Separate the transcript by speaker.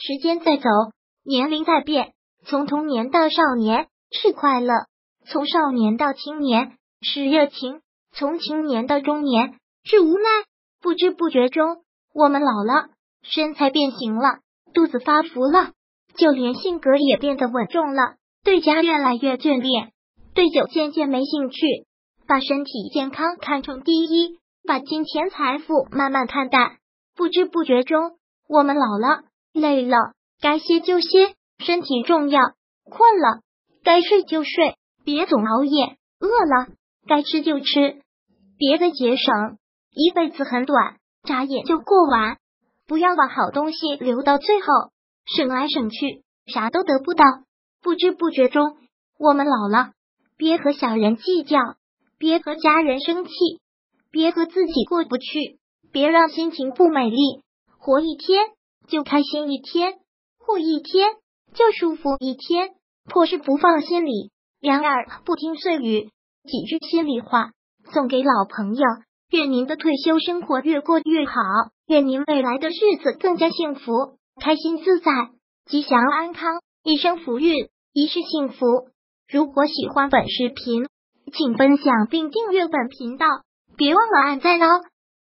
Speaker 1: 时间在走，年龄在变，从童年到少年是快乐，从少年到青年是热情，从青年到中年是无奈。不知不觉中，我们老了，身材变形了，肚子发福了，就连性格也变得稳重了，对家越来越眷恋，对酒渐渐没兴趣，把身体健康看成第一，把金钱财富慢慢看淡。不知不觉中，我们老了，累了，该歇就歇，身体重要；困了，该睡就睡，别总熬夜；饿了，该吃就吃，别的节省。一辈子很短，眨眼就过完，不要把好东西留到最后，省来省去，啥都得不到。不知不觉中，我们老了，别和小人计较，别和家人生气，别和自己过不去，别让心情不美丽。活一天就开心一天，活一天就舒服一天。破事不放心里，两耳不听碎语，几句心里话送给老朋友。愿您的退休生活越过越好，愿您未来的日子更加幸福、开心自在、吉祥安康，一生福运，一世幸福。如果喜欢本视频，请分享并订阅本频道，别忘了按赞哦。